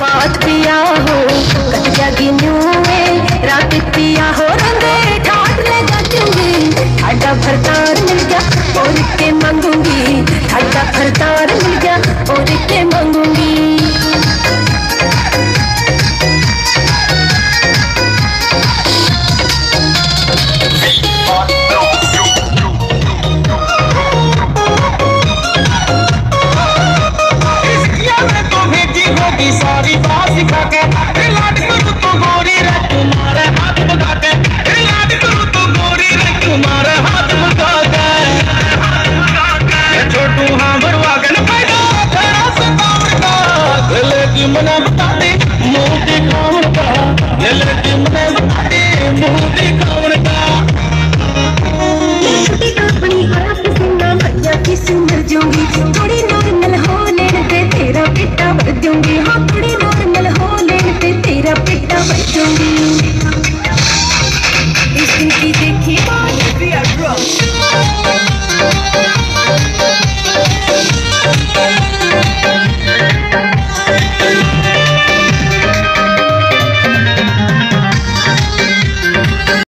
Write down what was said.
बात पिया हो कट जागी न्यूए रात पिया हो, रंगे ठाट ले जाऊँगी ठाडा भरतार मिल गया, और के मांगूँगी। ठाडा भरतार मिल गया, और के मांगूँगी। सारी बात सिखा के लाड करू तो गोरी रे, तुम्हारे हाथ बगा के लाड करू तो गोरी रे, तुम्हारे हाथ बगा के छोटू हाँ भरवा के न पैदा तेरा से का। गले की मने बता दे मुँह दिखावन का। गले की मने बता दे मुँह दिखावन का। छोटी अपनी आप सुनना भैया की सुंदर जोगी थोड़ी नॉर्मल